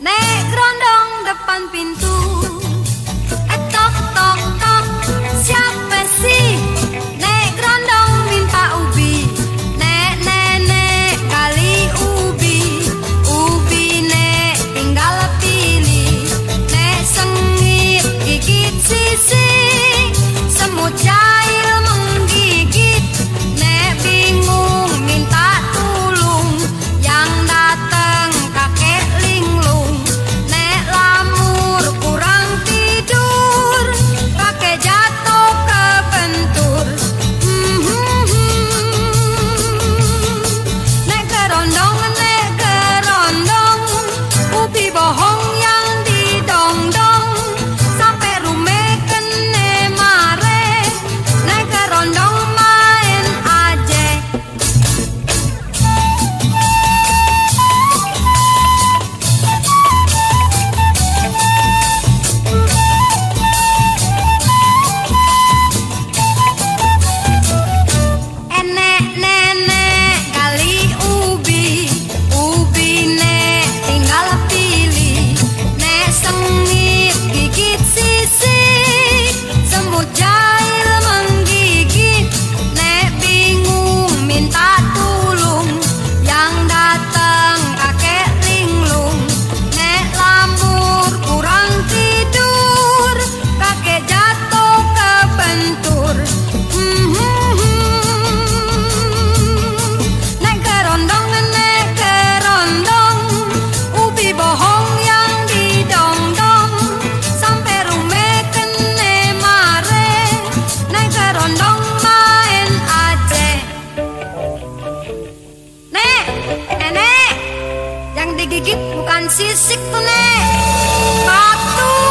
Nek gerondong depan pintu digigit bukan sisik tuh nek. Batu